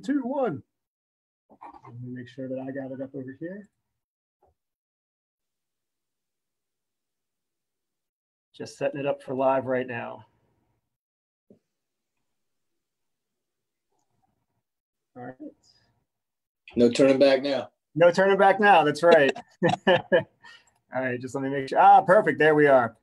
two, one. Let me make sure that I got it up over here. Just setting it up for live right now. All right. No turning back now. No turning back now. That's right. All right. Just let me make sure. Ah, perfect. There we are.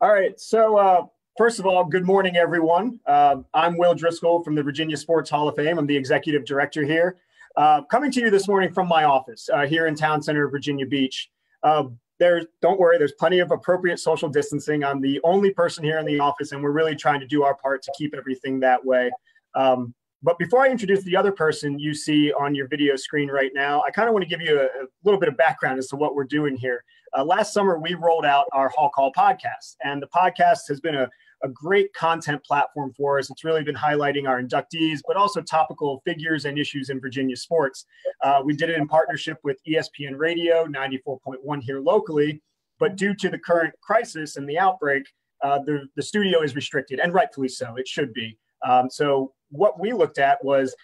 All right. So, uh, First of all, good morning, everyone. Uh, I'm Will Driscoll from the Virginia Sports Hall of Fame. I'm the executive director here. Uh, coming to you this morning from my office uh, here in Town Center, Virginia Beach. Uh, there's, don't worry, there's plenty of appropriate social distancing. I'm the only person here in the office, and we're really trying to do our part to keep everything that way. Um, but before I introduce the other person you see on your video screen right now, I kind of want to give you a, a, little bit of background as to what we're doing here. Uh, last summer, we rolled out our Hall Call podcast, and the podcast has been a a great content platform for us. It's really been highlighting our inductees, but also topical figures and issues in Virginia sports. Uh, we did it in partnership with ESPN Radio 94.1 here locally, but due to the current crisis and the outbreak, uh, the, the studio is restricted, and rightfully so. It should be. Um, so, what we looked at was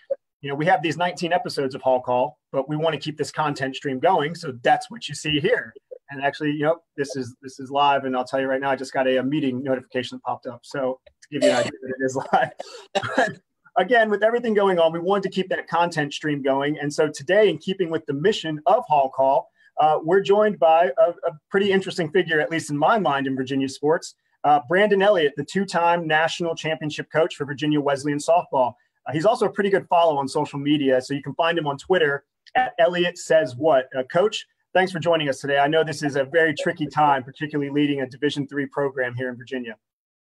you know, we have these 19 episodes of Hall Call, but we want to keep this content stream going. So that's what you see here and actually, you know, this is this is live, and I'll tell you right now, I just got a, a meeting notification that popped up. So to give you an idea that it is live. again, with everything going on, we wanted to keep that content stream going, and so today, in keeping with the mission of Hall Call, uh, we're joined by a, a, pretty interesting figure, at least in my mind, in Virginia sports. Uh, Brandon Elliott, the two-time national championship coach for Virginia Wesleyan softball. Uh, he's also a pretty good follow on social media, so you can find him on Twitter at Elliott Says What. Uh, coach, thanks for joining us today. I know this is a very tricky time, particularly leading a Division three program here in Virginia.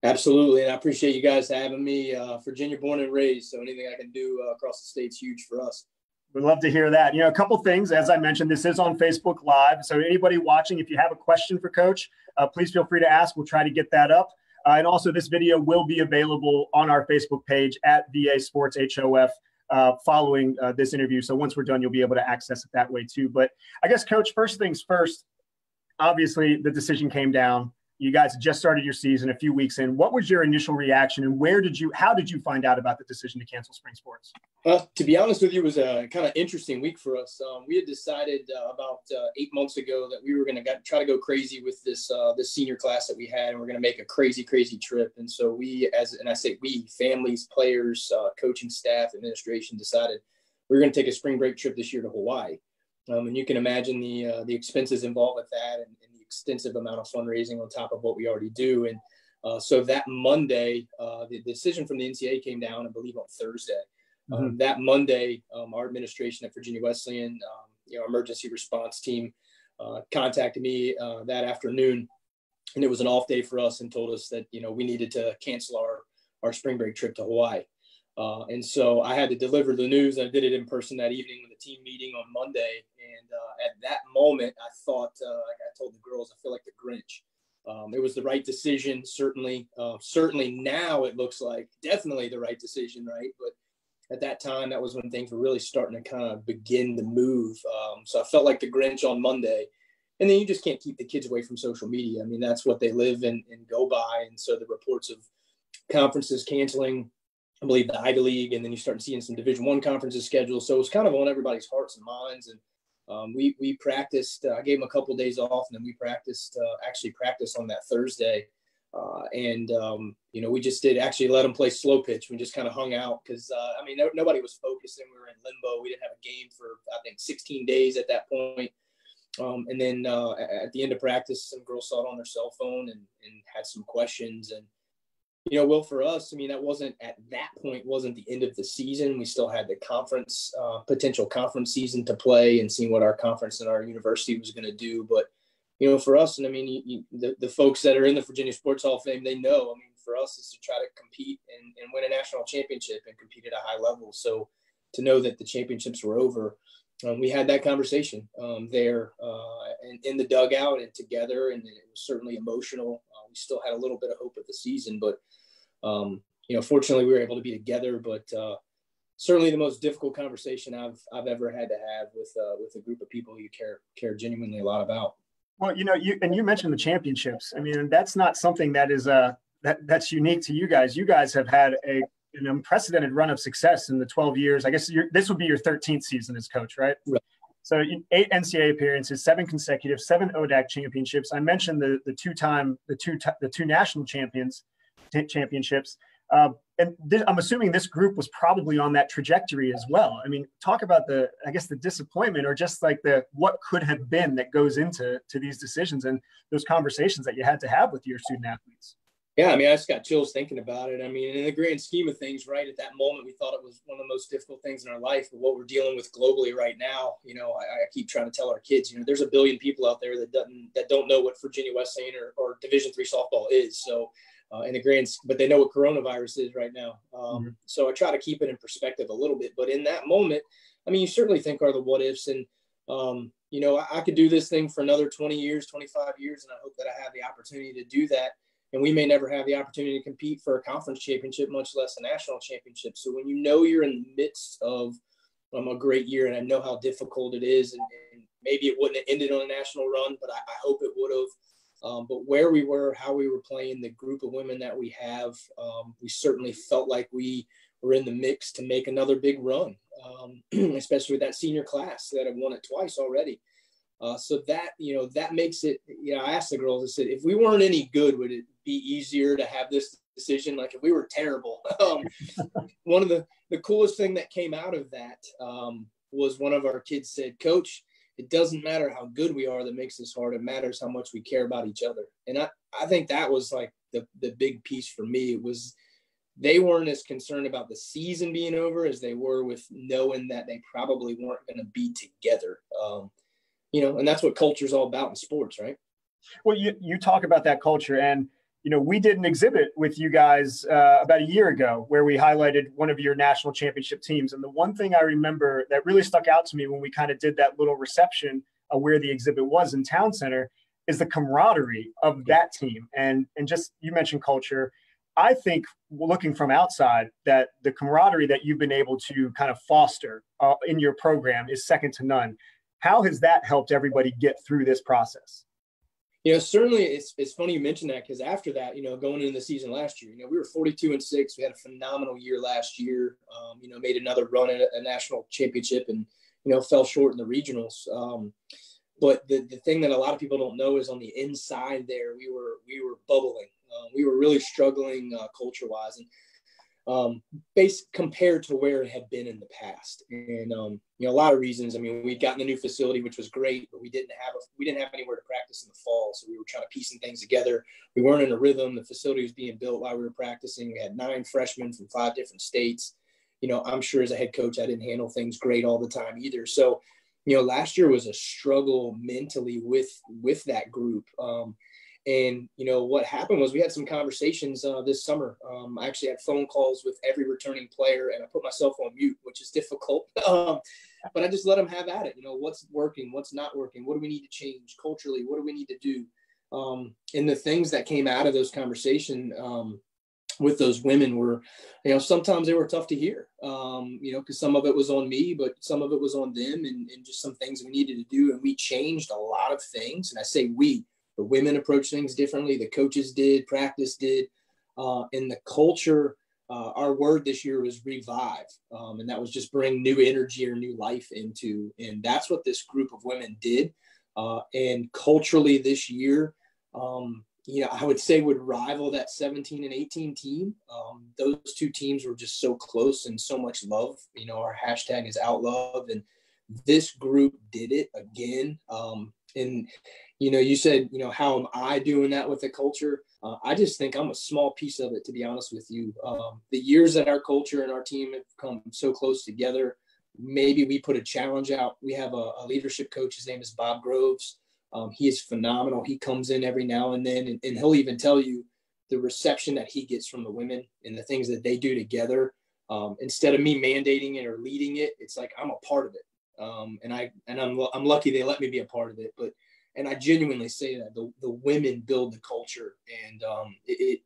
Absolutely, and I appreciate you guys having me. Uh, Virginia born and raised, so anything I can do uh, across the state's huge for us. We'd love to hear that. You know, a couple things. As I mentioned, this is on Facebook Live, so anybody watching, if you have a question for Coach, uh, please feel free to ask. We'll try to get that up. Uh, and also, this video will be available on our Facebook page at VA Sports HOF uh, following uh, this interview. So once we're done, you'll be able to access it that way too. But I guess, Coach, first things first. Obviously, the decision came down. You guys just started your season a few weeks in. What was your initial reaction, and where did you, how did you find out about the decision to cancel spring sports? Well, to be honest with you, it was a kind of interesting week for us. Um, we had decided uh, about uh, eight months ago that we were going to try to go crazy with this uh, this senior class that we had, and we're going to make a crazy, crazy trip. And so we, as and I say we, families, players, uh, coaching staff, administration, decided we are going to take a spring break trip this year to Hawaii. Um, and you can imagine the uh, the expenses involved with that, and, and extensive amount of fundraising on top of what we already do. And uh, so that Monday, uh, the decision from the NCAA came down, I believe, on Thursday. Um, mm-hmm. Um, that Monday, um, our administration at Virginia Wesleyan, um, you know, emergency response team, uh, contacted me uh, that afternoon, and it was an off day for us, and told us that you know we needed to cancel our our spring break trip to Hawaii. Uh, and so I had to deliver the news. I did it in person that evening with a team meeting on Monday. And uh, at that moment, I thought, uh, like I told the girls, I feel like the Grinch. Um, it was the right decision, certainly. Uh, certainly now it looks like definitely the right decision, right? But at that time, that was when things were really starting to kind of begin to move. Um, so I felt like the Grinch on Monday. And then you just can't keep the kids away from social media. I mean, that's what they live and, and go by. And so the reports of conferences canceling I believe the Ivy League, and then you start seeing some Division One conferences scheduled. So it's kind of on everybody's hearts and minds. And um, we we practiced. Uh, I gave them a couple of days off, and then we practiced. Uh, actually, practiced on that Thursday, uh, and um, you know we just did actually let them play slow pitch. We just kind of hung out because uh, I mean no, nobody was focused, and We were in limbo. We didn't have a game for I think 16 days at that point. Um, and then uh, at the end of practice, some girls saw it on their cell phone and, and had some questions and you know, well, for us, I mean, that wasn't at that point wasn't the end of the season. We still had the conference uh, potential conference season to play and seeing what our conference and our university was going to do. But you know, for us, and I mean, you, you, the the folks that are in the Virginia Sports Hall of Fame, they know. I mean, for us, is to try to compete and, and win a national championship and compete at a high level. So to know that the championships were over, um, we had that conversation um, there uh, in, in the dugout and together, and it was certainly emotional. Uh, we still had a little bit of hope of the season, but um, you know, fortunately, we were able to be together. But uh, certainly, the most difficult conversation I've I've ever had to have with uh, with a group of people you care care genuinely a lot about. Well, you know, you and you mentioned the championships. I mean, that's not something that is uh that that's unique to you guys. You guys have had a an unprecedented run of success in the 12 years. I guess this would be your 13th season as coach, right? Right. So eight NCAA appearances, seven consecutive, seven ODAC championships. I mentioned the the two time the two the two national champions championships. Uh, and I'm assuming this group was probably on that trajectory as well. I mean, talk about the, I guess, the disappointment or just like the what could have been that goes into to these decisions and those conversations that you had to have with your student athletes. Yeah, I mean, I just got chills thinking about it. I mean, in the grand scheme of things, right at that moment, we thought it was one of the most difficult things in our life. But what we're dealing with globally right now, you know, I, I keep trying to tell our kids, you know, there's a billion people out there that doesn't that don't know what Virginia Wesleyan or, or Division three softball is. So uh, in the grand, but they know what coronavirus is right now. Um, mm-hmm. So I try to keep it in perspective a little bit. But in that moment, I mean, you certainly think are the what ifs, and um, you know, I, I, could do this thing for another 20 years, 25 years, and I hope that I have the opportunity to do that. And we may never have the opportunity to compete for a conference championship, much less a national championship. So when you know you're in the midst of um, a great year, and I know how difficult it is, and, and maybe it wouldn't have ended on a national run, but I, I hope it would have. Um, but where we were, how we were playing, the group of women that we have, um, we certainly felt like we were in the mix to make another big run, um, especially with that senior class that have won it twice already. Uh, so that you know that makes it. You know, I asked the girls. I said, if we weren't any good, would it be easier to have this decision? Like if we were terrible. Um, one of the the coolest thing that came out of that um, was one of our kids said, "Coach, it doesn't matter how good we are that makes this hard. It matters how much we care about each other. And I, I think that was like the, the big piece for me. It was they weren't as concerned about the season being over as they were with knowing that they probably weren't going to be together. Um, you know, and that's what culture is all about in sports, right? Well, you, you talk about that culture and you know, we did an exhibit with you guys uh, about a year ago where we highlighted one of your national championship teams. And the one thing I remember that really stuck out to me when we kind of did that little reception of where the exhibit was in Town Center is the camaraderie of that team. And and just you mentioned culture. I think looking from outside that the camaraderie that you've been able to kind of foster uh, in your program is second to none. How has that helped everybody get through this process? You know, certainly it's, it's funny you mentioned that because after that, you know, going into the season last year, you know, we were 42 and six. We had a phenomenal year last year. Um, you know, made another run at a, national championship and, you know, fell short in the regionals. Um, but the, the thing that a lot of people don't know is on the inside there, we were, we were bubbling. Uh, we were really struggling uh, culture wise. And um, based compared to where it had been in the past. And um, you know, a lot of reasons. I mean, we'd gotten a new facility, which was great, but we didn't have a, we didn't have anywhere to practice in the fall, so we were trying to piecing things together. We weren't in a rhythm. The facility was being built while we were practicing. We had nine freshmen from five different states. You know, I'm sure as a head coach, I didn't handle things great all the time either. So, you know, last year was a struggle mentally with with that group. Um, and you know what happened was we had some conversations uh, this summer. Um, I actually had phone calls with every returning player, and I put myself on mute, which is difficult. um, but I just let them have at it. You know what's working, what's not working, what do we need to change culturally, what do we need to do, um, and the things that came out of those conversations um, with those women were, you know, sometimes they were tough to hear. Um, you know, because some of it was on me, but some of it was on them, and, and just some things we needed to do, and we changed a lot of things. And I say we the women approach things differently. The coaches did, practice did, uh, and the culture. Uh, our word this year was revive, um, and that was just bring new energy or new life into. And that's what this group of women did. Uh, and culturally, this year, um, you know, I would say would rival that 17 and 18 team. Um, those two teams were just so close and so much love. You know, our hashtag is out love, and this group did it again. Um, and you know, you said, you know, how am I doing that with the culture? Uh, I just think I'm a small piece of it, to be honest with you. Um, the years that our culture and our team have come so close together, maybe we put a challenge out. We have a, a leadership coach. His name is Bob Groves. Um, he is phenomenal. He comes in every now and then, and, and, he'll even tell you the reception that he gets from the women and the things that they do together. Um, instead of me mandating it or leading it, it's like I'm a part of it. Um, and I and I'm I'm lucky they let me be a part of it. But and I genuinely say that the, the women build the culture, and um, it, it,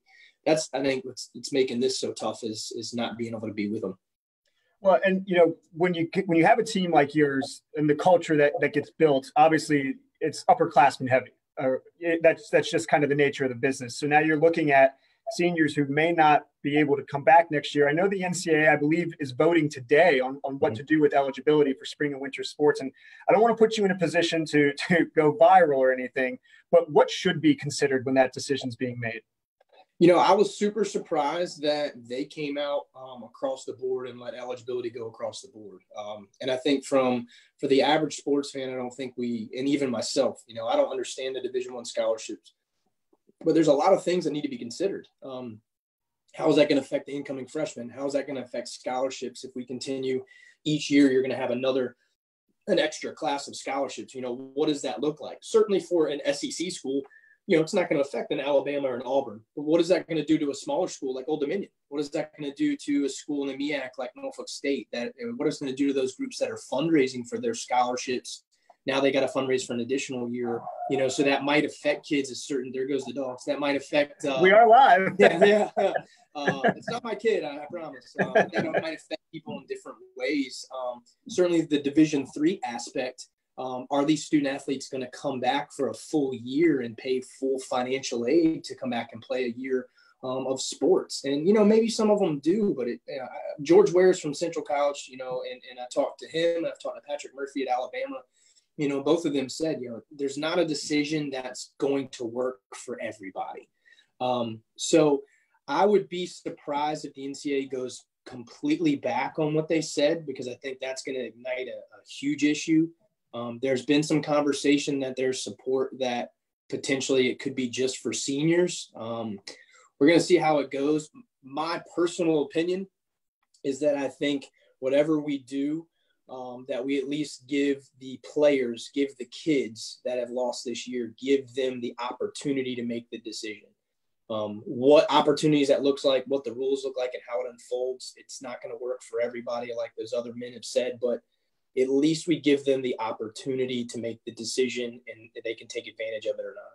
that's I think what's it's making this so tough is is not being able to be with them. Well, and you know when you when you have a team like yours and the culture that that gets built, obviously it's upperclassmen heavy. Uh, it, that's that's just kind of the nature of the business. So now you're looking at seniors who may not be able to come back next year. I know the NCAA, I believe, is voting today on, on what to do with eligibility for spring and winter sports. And I don't want to put you in a position to, to go viral or anything, but what should be considered when that decision is being made? You know, I was super surprised that they came out um, across the board and let eligibility go across the board. Um, and I think from for the average sports fan, I don't think we, and even myself, you know, I don't understand the Division One scholarships, but there's a lot of things that need to be considered. Um, how is that going to affect the incoming freshmen? How is that going to affect scholarships? If we continue each year, you're going to have another an extra class of scholarships. You know, what does that look like? Certainly for an SEC school, you know, it's not going to affect an Alabama or an Auburn. But what is that going to do to a smaller school like Old Dominion? What is that going to do to a school in the MEAC like Norfolk State? That what is going to do to those groups that are fundraising for their scholarships? Now they got to fundraise for an additional year, you know, so that might affect kids. A certain there goes the dogs. That might affect. Uh, we are live. yeah, yeah. Uh, it's not my kid, I, I promise. Uh, that might affect people in different ways. Um, certainly, the Division three aspect um, are these student athletes going to come back for a full year and pay full financial aid to come back and play a year um, of sports? And, you know, maybe some of them do, but it, uh, George Wares from Central College, you know, and, and I talked to him, I've talked to Patrick Murphy at Alabama, you know, both of them said, you know, there's not a decision that's going to work for everybody. Um, so I would be surprised if the NCAA goes completely back on what they said because I think that's going to ignite a, a huge issue um, there's been some conversation that there's support that potentially it could be just for seniors. Um, we're going to see how it goes. My personal opinion is that I think whatever we do, um, that we at least give the players, give the kids that have lost this year, give them the opportunity to make the decision. Um, what opportunities that looks like, what the rules look like, and how it unfolds. It's not going to work for everybody, like those other men have said, but at least we give them the opportunity to make the decision and they can take advantage of it or not.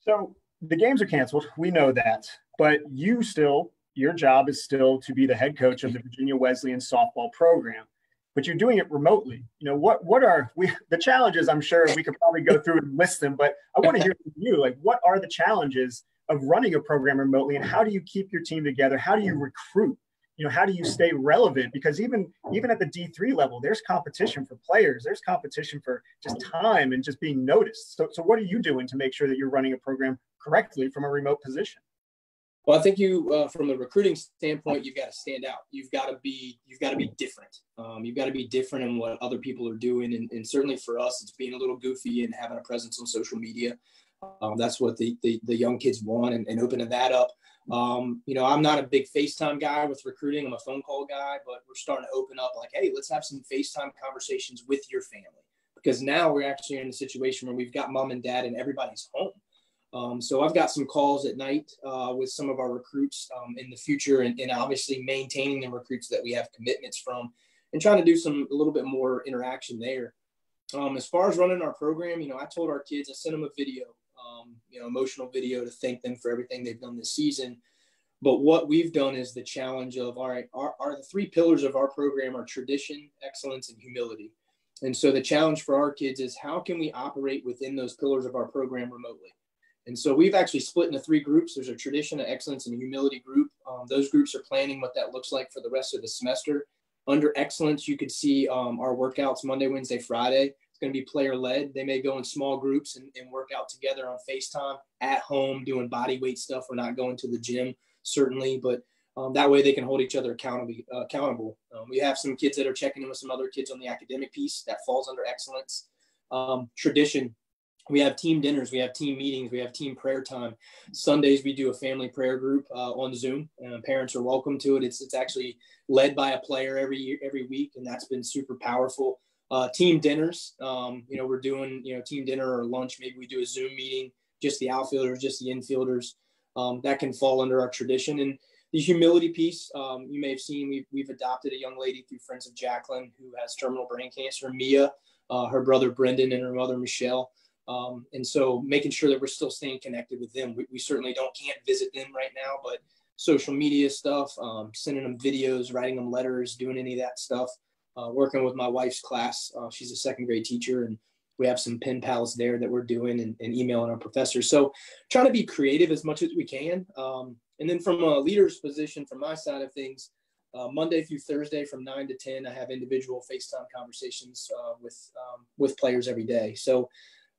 So the games are canceled. We know that. But you still, your job is still to be the head coach of the Virginia Wesleyan softball program. But you're doing it remotely. You know, what what are we the challenges? I'm sure we could probably go through and list them, but I want to hear from you. Like, what are the challenges of running a program remotely and how do you keep your team together? How do you recruit? you know how do you stay relevant because even even at the d3 level there's competition for players there's competition for just time and just being noticed so, so what are you doing to make sure that you're running a program correctly from a remote position well i think you uh, from a recruiting standpoint you've got to stand out. You've got to be you've got to be different. Um, you've got to be different in what other people are doing and, and, certainly for us it's being a little goofy and having a presence on social media. Um, that's what the, the, the young kids want and, and opening that up. Um, you know, I'm not a big FaceTime guy with recruiting. I'm a phone call guy, but we're starting to open up like, hey, let's have some FaceTime conversations with your family. Because now we're actually in a situation where we've got mom and dad and everybody's home. Um, so I've got some calls at night uh, with some of our recruits um, in the future, and, and, obviously maintaining the recruits that we have commitments from, and trying to do some a little bit more interaction there. Um, as far as running our program, you know, I told our kids, I sent them a video um, you know, emotional video to thank them for everything they've done this season. But what we've done is the challenge of all right, our, our the three pillars of our program are tradition, excellence, and humility. And so the challenge for our kids is how can we operate within those pillars of our program remotely? And so we've actually split into three groups. There's a tradition, an excellence, and a humility group. Um, those groups are planning what that looks like for the rest of the semester. Under excellence, you could see um, our workouts Monday, Wednesday, Friday It's going to be player led. They may go in small groups and, and work out together on FaceTime at home, doing body weight stuff. We're not going to the gym, certainly, but um, that way they can hold each other accountable. Uh, accountable. Um, we have some kids that are checking in with some other kids on the academic piece that falls under excellence. Um, tradition. We have team dinners, we have team meetings, we have team prayer time. Sundays we do a family prayer group uh, on Zoom. and parents are welcome to it. It's it's actually led by a player every year, every week, and that's been super powerful uh, team dinners. Um, you know, we're doing, you know, team dinner or lunch. Maybe we do a Zoom meeting, just the outfielders, just the infielders. Um, that can fall under our tradition. And the humility piece, um, you may have seen, we've, we've adopted a young lady through Friends of Jaclyn who has terminal brain cancer, Mia, uh, her brother Brendan, and her mother Michelle. Um, and so making sure that we're still staying connected with them. We, we, certainly don't can't visit them right now, but social media stuff, um, sending them videos, writing them letters, doing any of that stuff uh, working with my wife's class. Uh, she's a second grade teacher, and we have some pen pals there that we're doing and, and emailing our professors. So trying to be creative as much as we can. Um, and then from a leader's position, from my side of things, uh, Monday through Thursday from nine to ten, I have individual FaceTime conversations uh, with um, with players every day. So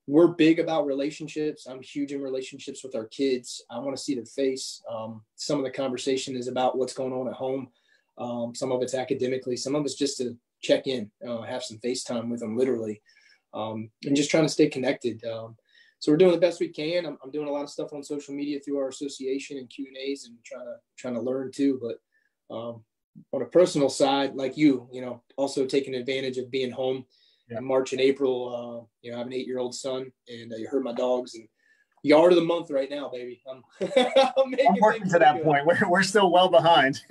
we're big about relationships. I'm huge in relationships with our kids. I want to see their face. Um, some of the conversation is about what's going on at home. Um, some of it's academically. Some of it's just to check in, uh, have some FaceTime with them, literally, um, and just trying to stay connected. Um, so we're doing the best we can. I'm, I'm, doing a lot of stuff on social media through our association and Q and A's, and trying to trying to learn too. But um, on a personal side, like you, you know, also taking advantage of being home yeah. in March and April. Uh, you know, I have an eight-year-old son, and uh, you heard my dogs and yard of the month right now, baby. I'm, I'm, I'm working to that good. point. We're, we're still well behind.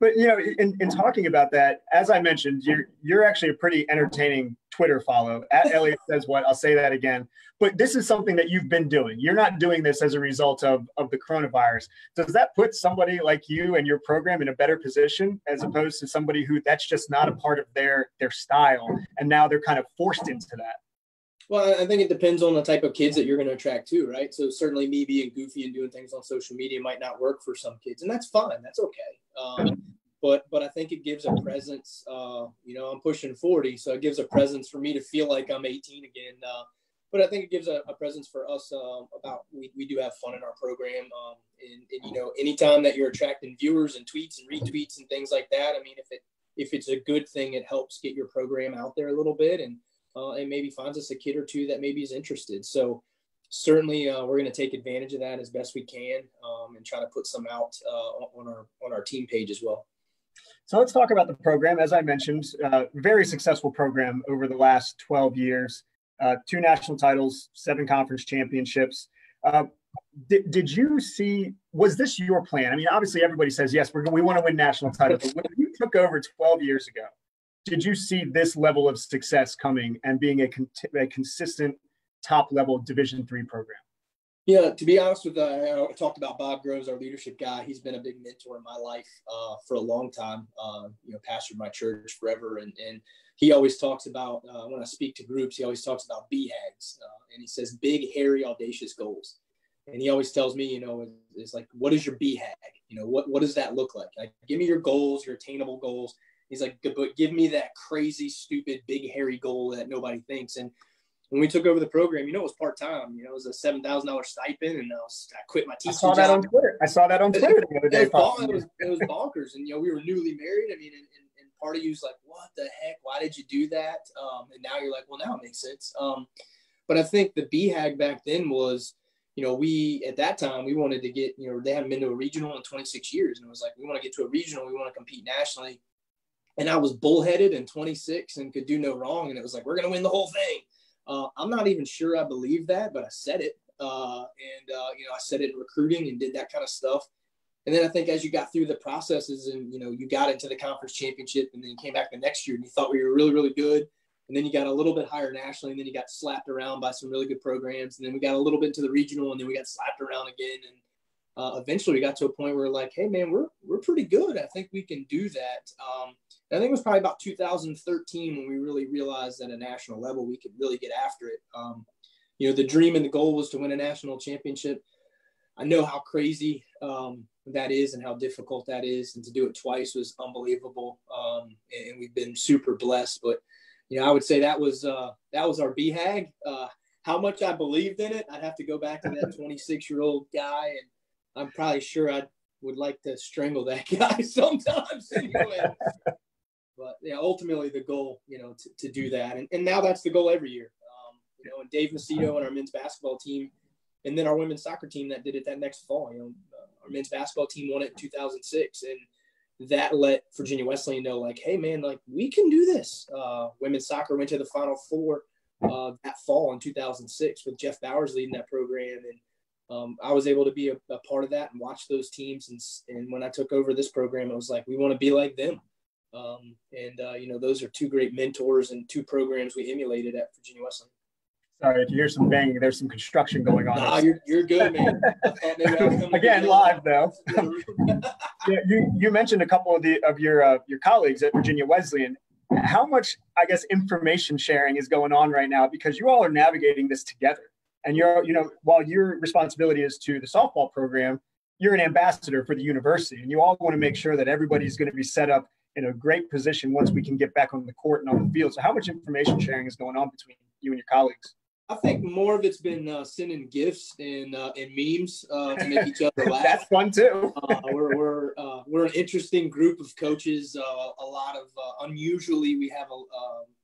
but you know, in, in talking about that, as I mentioned, you're you're actually a pretty entertaining Twitter follow. At Elliott says what I'll say that again. But this is something that you've been doing. You're not doing this as a result of of the coronavirus. Does that put somebody like you and your program in a better position as opposed to somebody who that's just not a part of their their style, and now they're kind of forced into that? Well, I think it depends on the type of kids that you're going to attract too, right? So certainly me being goofy and doing things on social media might not work for some kids, and that's fine. That's okay. Um, but but I think it gives a presence. Uh, you know, I'm pushing 40, so it gives a presence for me to feel like I'm 18 again. Uh, but I think it gives a, a presence for us uh, about we, we do have fun in our program. Um, and, and you know, anytime that you're attracting viewers and tweets and retweets and things like that, I mean, if it if it's a good thing, it helps get your program out there a little bit and uh, and maybe finds us a kid or two that maybe is interested. So certainly uh, we're going to take advantage of that as best we can um, and try to put some out uh, on our on our team page as well. So let's talk about the program. As I mentioned, uh, very successful program over the last 12 years. Uh, two national titles, seven conference championships. Did, did you see, was this your plan? I mean, obviously everybody says, yes, we're, we want to win national titles. But when you took over 12 years ago, did you see this level of success coming and being a, con- a consistent top level division three program? Yeah to be honest with uh, i talked about bob groves our leadership guy. He's been a big mentor in my life uh, for a long time uh, you know pastored my church forever. And, and he always talks about uh, when i speak to groups he always talks about BHAGs uh, and he says big hairy audacious goals. And he always tells me you know it's like what is your BHAG? You know what, what does that look like? Like give me your goals your attainable goals He's like, but give me that crazy, stupid, big, hairy goal that nobody thinks. And when we took over the program, you know, it was part time. You know, it was a seven thousand dollars stipend, and I was I quit my teaching. I saw that job. on Twitter. I saw that on Twitter the other day. It was, it was, it was bonkers, and you know, we were newly married. I mean, and, and, and part of you's like, what the heck? Why did you do that? Um, and now you're like, well, now it makes sense. Um, but I think the BHAG back then was, you know, we at that time we wanted to get, you know, they haven't been to a regional in 26 years, and it was like we want to get to a regional, we want to compete nationally and I was bullheaded and 26 and could do no wrong. And it was like, we're going to win the whole thing. Uh, I'm not even sure I believe that, but I said it. Uh, and, uh, you know, I said it in recruiting and did that kind of stuff. And then I think as you got through the processes and, you know, you got into the conference championship and then came back the next year and you thought we were really, really good. And then you got a little bit higher nationally and then you got slapped around by some really good programs. And then we got a little bit into the regional and then we got slapped around again. And uh, eventually we got to a point where like, hey man, we're we're pretty good. I think we can do that. Um, I think it was probably about 2013 when we really realized at a national level we could really get after it. Um, you know, the dream and the goal was to win a national championship. I know how crazy um, that is and how difficult that is, and to do it twice was unbelievable. Um, and, we've been super blessed. But you know, I would say that was uh, that was our BHAG. Uh, how much I believed in it, I'd have to go back to that 26 year old guy and I'm probably sure I would like to strangle that guy sometimes anyway. but yeah, ultimately the goal, you know, to, to do that. And, and now that's the goal every year. Um, you know, and Dave Macedo and our men's basketball team, and then our women's soccer team that did it that next fall, you know, uh, our men's basketball team won it in 2006. And that let Virginia Wesleyan know like, Hey man, like we can do this. Uh, women's soccer went to the final four uh, that fall in 2006 with Jeff Bowers leading that program. And, um, I was able to be a, a, part of that and watch those teams. And, and when I took over this program, it was like, we want to be like them. Um, and, uh, you know, those are two great mentors and two programs we emulated at Virginia Wesleyan. Sorry, if you hear some banging, there's some construction going on. Nah, you're, you're good, man. Again, live though. yeah, you, you mentioned a couple of the of your uh, your colleagues at Virginia Wesleyan. how much, I guess, information sharing is going on right now because you all are navigating this together. And you're, you know, while your responsibility is to the softball program, you're an ambassador for the university, and you all want to make sure that everybody's going to be set up in a great position once we can get back on the court and on the field. So, how much information sharing is going on between you and your colleagues? I think more of it's been uh, sending gifts and uh, and memes uh, to make each other laugh. That's fun too. Uh, we're we're uh, we're an interesting group of coaches. Uh, a lot of unusually we have a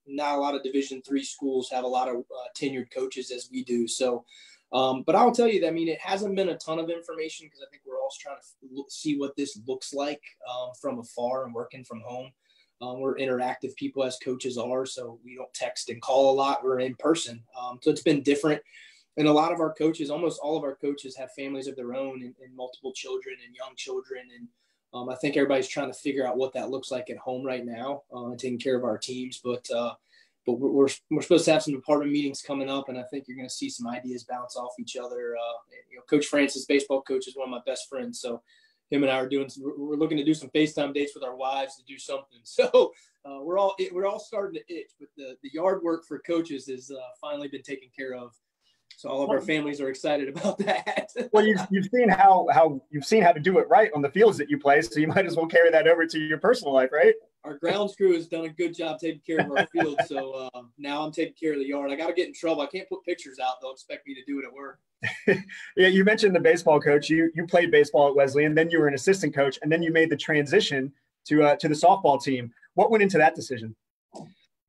not a lot of Division three schools have a lot of tenured coaches as we do. So, um, but I'll tell you that I mean it hasn't been a ton of information because I think we're all trying to see what this looks like um, from afar and working from home. Um, we're interactive people as coaches are, so we don't text and call a lot. We're in person, um, so it's been different. And a lot of our coaches, almost all of our coaches, have families of their own and, and multiple children and young children. And um, I think everybody's trying to figure out what that looks like at home right now, uh, taking care of our teams. But uh, but we're, we're, we're, supposed to have some department meetings coming up, and I think you're going to see some ideas bounce off each other. Uh, you know, Coach Francis, baseball coach, is one of my best friends, so him and I are doing. Some, we're looking to do some FaceTime dates with our wives to do something. So uh, we're all we're all starting to itch, but the the yard work for coaches has uh, finally been taken care of. So all of our families are excited about that. well, you've, you've seen how how you've seen how to do it right on the fields that you play, so you might as well carry that over to your personal life, right? Our grounds crew has done a good job taking care of our field, so uh, now I'm taking care of the yard. I got to get in trouble. I can't put pictures out; they'll expect me to do it at work. yeah, you mentioned the baseball coach. You you played baseball at Wesleyan, then you were an assistant coach, and then you made the transition to uh, to the softball team. What went into that decision?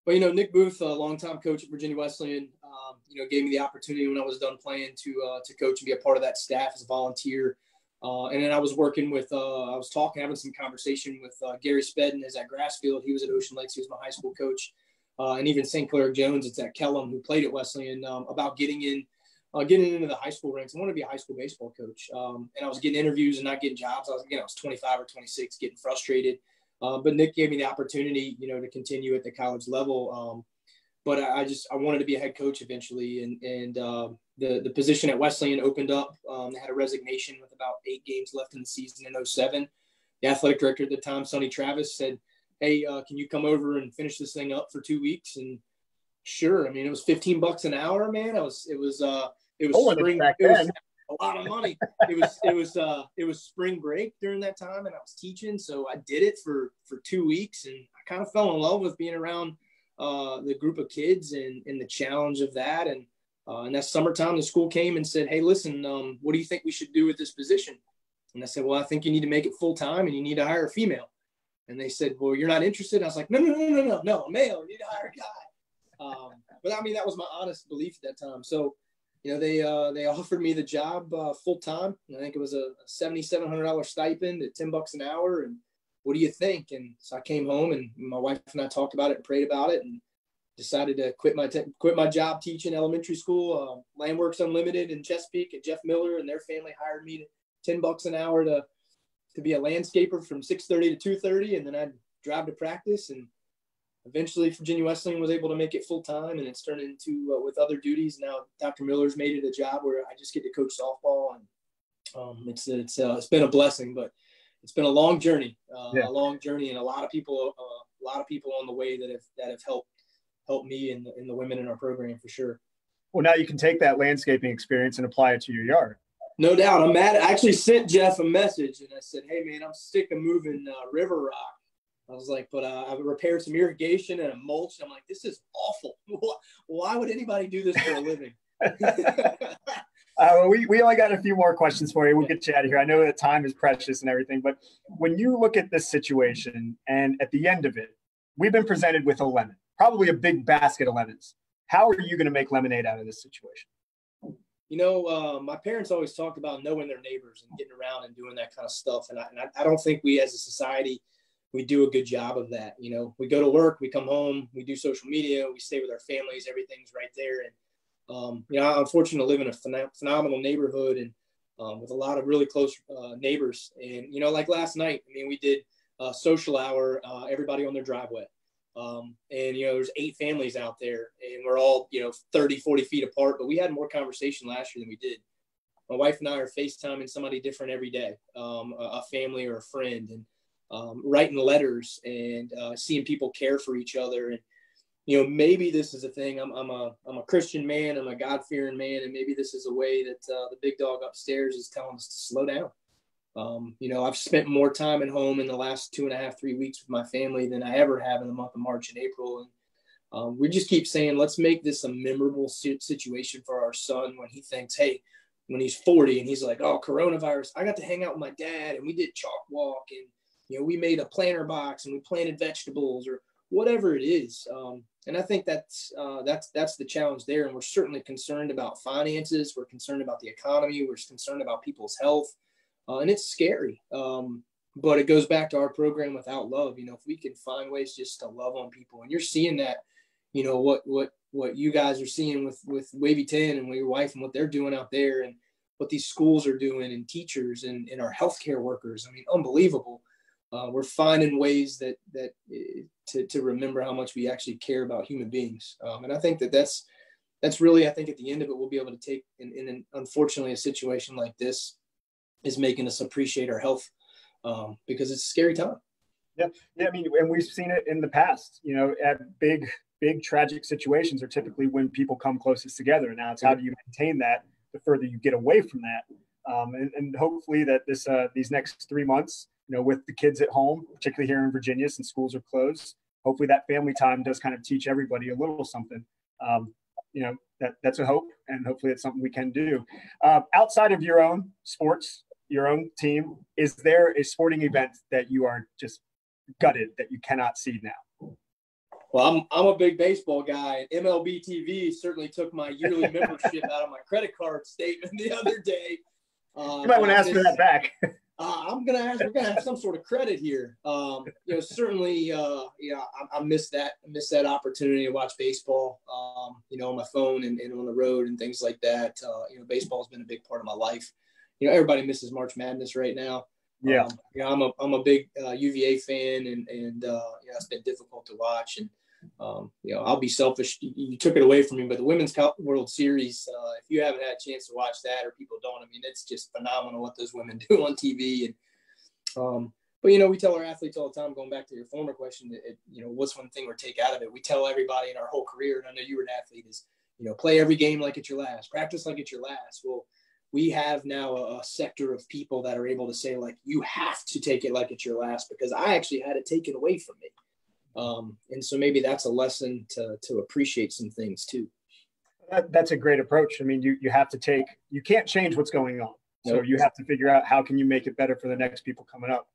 Well, you know, Nick Booth, a longtime coach at Virginia Wesleyan, um, you know, gave me the opportunity when I was done playing to uh, to coach and be a part of that staff as a volunteer. Uh, and then I was working with, uh, I was talking, having some conversation with uh, Gary Spedden as at Grassfield. He was at Ocean Lakes. He was my high school coach. Uh, and even St. Clair Jones, it's at Kellam, who played at Wesleyan, um, about getting in uh, getting into the high school ranks. I wanted to be a high school baseball coach. Um, and I was getting interviews and not getting jobs. I was, know, I was 25 or 26, getting frustrated. Uh, but Nick gave me the opportunity, you know, to continue at the college level. Um, but I, I, just, I wanted to be a head coach eventually. And, and uh, the, the position at Wesleyan opened up. Um, they had a resignation with about eight games left in the season in 07. The athletic director at the time, Sonny Travis, said, Hey, uh, can you come over and finish this thing up for two weeks? And sure. I mean, it was 15 bucks an hour, man. I was, it was, uh, it was oh, spring. It was a lot of money. it was it was uh it was spring break during that time, and I was teaching, so I did it for for two weeks, and I kind of fell in love with being around uh, the group of kids and and the challenge of that. And uh, and that summertime, the school came and said, "Hey, listen, um, what do you think we should do with this position?" And I said, "Well, I think you need to make it full time, and you need to hire a female." And they said, "Well, you're not interested." I was like, "No, no, no, no, no, no, male. You need to hire a guy." Um, but I mean, that was my honest belief at that time. So you know, they uh, they offered me the job uh, full time. I think it was a seventy seven hundred dollar stipend at ten bucks an hour. And what do you think? And so I came home and my wife and I talked about it and prayed about it and decided to quit my te- quit my job teaching elementary school. Uh, Landworks Unlimited in Chesapeake and Jeff Miller and their family hired me to ten bucks an hour to to be a landscaper from six thirty to two thirty, and then I'd drive to practice and eventually Virginia Wesleyan was able to make it full time and it's turned into uh, with other duties. Now Dr. Miller's made it a job where I just get to coach softball and um, it's, it's, uh, it's been a blessing, but it's been a long journey, uh, yeah. a long journey and a lot of people, uh, a lot of people on the way that have, that have helped, helped me and the, and the women in our program for sure. Well, now you can take that landscaping experience and apply it to your yard. No doubt. I'm mad. I actually sent Jeff a message and I said, Hey man, I'm sick of moving uh, river rock I was like, but uh, I've repaired some irrigation and a mulch. I'm like, this is awful. Why would anybody do this for a living? Uh, we, we only got a few more questions for you. We'll get you out of here. I know that time is precious and everything, but when you look at this situation and at the end of it, we've been presented with a lemon, probably a big basket of lemons. How are you going to make lemonade out of this situation? You know, uh, my parents always talked about knowing their neighbors and getting around and doing that kind of stuff. And I, and I, I don't think we as a society – we do a good job of that. You know, we go to work, we come home, we do social media, we stay with our families, everything's right there. And, um, you know, I'm fortunate to live in a phen- phenomenal neighborhood and um, with a lot of really close uh, neighbors. And, you know, like last night, I mean, we did a social hour, uh, everybody on their driveway. Um, and, you know, there's eight families out there and we're all, you know, 30, 40 feet apart, but we had more conversation last year than we did. My wife and I are FaceTiming somebody different every day, um, a, a family or a friend. And, um, writing letters and uh, seeing people care for each other. And, you know, maybe this is a thing. I'm, I'm a, I'm a Christian man. I'm a God fearing man. And maybe this is a way that uh, the big dog upstairs is telling us to slow down. Um, you know, I've spent more time at home in the last two and a half, three weeks with my family than I ever have in the month of March and April. And um, we just keep saying, let's make this a memorable situation for our son when he thinks, hey, when he's 40 and he's like, oh, coronavirus, I got to hang out with my dad and we did chalk walk and, you know, we made a planter box and we planted vegetables or whatever it is. Um, and I think that's, uh, that's, that's the challenge there. And we're certainly concerned about finances. We're concerned about the economy. We're concerned about people's health. Uh, and it's scary. Um, but it goes back to our program without love. You know, if we can find ways just to love on people and you're seeing that, you know, what, what, what you guys are seeing with with Wavy 10 and with your wife and what they're doing out there and what these schools are doing and teachers and, and our healthcare workers. I mean, unbelievable. Uh, we're finding ways that that uh, to, to remember how much we actually care about human beings. Um, and I think that that's that's really I think at the end of it we'll be able to take in, in an, unfortunately a situation like this is making us appreciate our health um, because it's a scary time. Yeah, yeah. I mean, and we've seen it in the past. You know, at big big tragic situations are typically when people come closest together. Now it's how do you maintain that the further you get away from that. Um, and, and, hopefully that this uh, these next three months, you know, with the kids at home, particularly here in Virginia since schools are closed, hopefully that family time does kind of teach everybody a little something. Um, you know, that that's a hope, and hopefully it's something we can do. Uh, outside of your own sports, your own team, is there a sporting event that you are just gutted that you cannot see now? Well, I'm I'm a big baseball guy, and MLB TV certainly took my yearly membership out of my credit card statement the other day. Uh, you might want to ask for that back. Uh, I'm gonna ask. We're gonna have some sort of credit here. Um, you know, certainly, uh, yeah, I, I missed that. I missed that opportunity to watch baseball. Um, you know, on my phone and, and, on the road and things like that. Uh, you know, baseball has been a big part of my life. You know, everybody misses March Madness right now. Yeah. Um, you know, I'm a I'm a big uh, UVA fan, and and uh, yeah, it's been difficult to watch. And um, you know, I'll be selfish. You, took it away from me, but the Women's World Series, uh, if you haven't had a chance to watch that, or people don't, I mean, it's just phenomenal what those women do on TV. And um, but you know, we tell our athletes all the time. Going back to your former question, it, you know, what's one thing we take out of it? We tell everybody in our whole career, and I know you were an athlete, is you know, play every game like it's your last, practice like it's your last. Well we have now a, a, sector of people that are able to say like you have to take it like it's your last because i actually had it taken away from me um, and so maybe that's a lesson to to appreciate some things too that, that's a great approach i mean you you have to take you can't change what's going on so you have to figure out how can you make it better for the next people coming up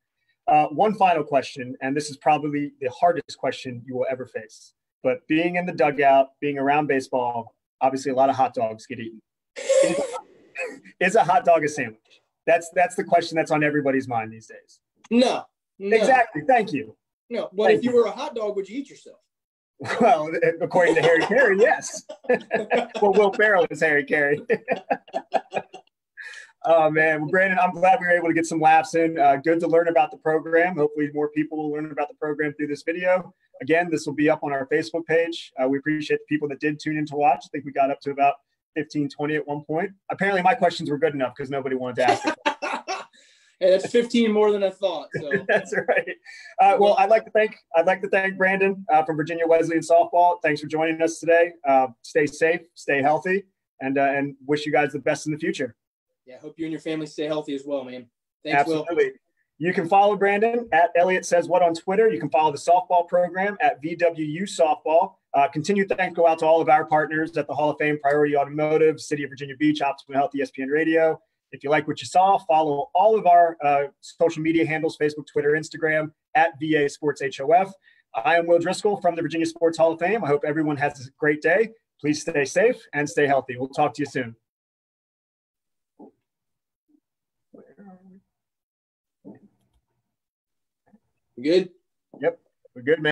uh, one final question and this is probably the hardest question you will ever face but being in the dugout being around baseball obviously a lot of hot dogs get eaten is a hot dog a sandwich? That's that's the question that's on everybody's mind these days. No. no. Exactly. Thank you. No. But Thank if you, you were a hot dog, would you eat yourself? Well, according to Harry Caray, yes. well, Will Ferrell is Harry Caray. oh man, well, Brandon, I'm glad we were able to get some laughs in. Uh, good to learn about the program. Hopefully, more people will learn about the program through this video. Again, this will be up on our Facebook page. Uh, we appreciate the people that did tune in to watch. I think we got up to about 15, 20 at one point. Apparently, my questions were good enough because nobody wanted to ask. Hey, that's 15 more than I thought. So. that's right. Uh, well, I'd like to thank I'd like to thank Brandon uh, from Virginia Wesleyan softball. Thanks for joining us today. Uh, stay safe, stay healthy, and uh, and wish you guys the best in the future. Yeah, hope you and your family stay healthy as well, man. Thanks, Absolutely. Will. You can follow Brandon at Elliott Says What on Twitter. You can follow the softball program at VWU Softball. Uh, continued thanks go out to all of our partners at the Hall of Fame, Priority Automotive, City of Virginia Beach, Optimal Health, ESPN Radio. If you like what you saw, follow all of our uh, social media handles Facebook, Twitter, Instagram at VA Sports HOF. I am Will Driscoll from the Virginia Sports Hall of Fame. I hope everyone has a great day. Please stay safe and stay healthy. We'll talk to you soon. Good? Yep. We're good, man.